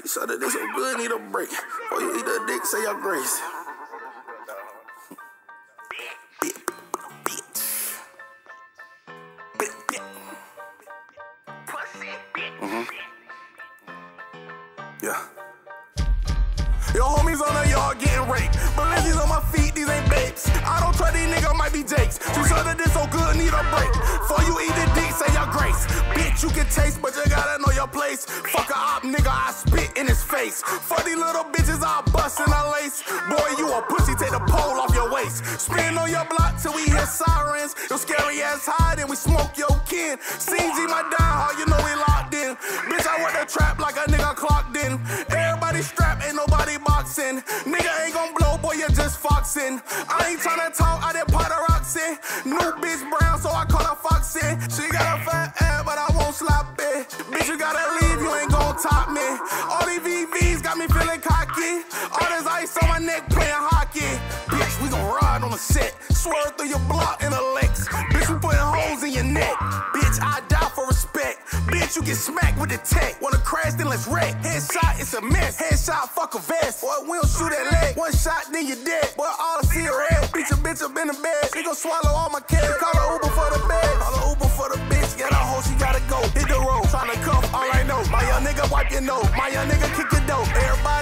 She said that this so good, need a break. Before you eat that dick, say your grace. Mm-hmm. Yeah. Your homies on the yard getting raped. Balenci's on my feet, these ain't babes. I don't trust these might be Jakes. She said that this so good, need a break. You can taste, but you gotta know your place. Fuck a op, nigga, I spit in his face. These little bitches, I bust in a lace. Boy, you a pussy, take the pole off your waist. Spin on your block till we hear sirens. Your scary ass hide and we smoke your kin. CG my die hard, you know we locked in. Bitch, I work the trap like a nigga clocked in. Everybody strapped, ain't nobody boxing. Nigga ain't gon' blow, boy, you just foxing. I ain't tryna talk, I did pot of in. New bitch brown, so I call her foxing. She got got me feeling cocky. All this ice on my neck playing hockey. Bitch, we gon' ride on the set. Swerve through your block in a Lex. Bitch, we putting holes in your neck. Bitch, I die for respect. Bitch, you get smacked with the tech. Wanna crash, then let's wreck. Headshot, it's a mess. Headshot, fuck a vest. Boy, we don't shoot that leg. One shot, then you dead. Boy, all I see is red. Beat your bitch up in the bed. She gon' swallow all my cash. Call her I know. My young nigga kick your dope. Everybody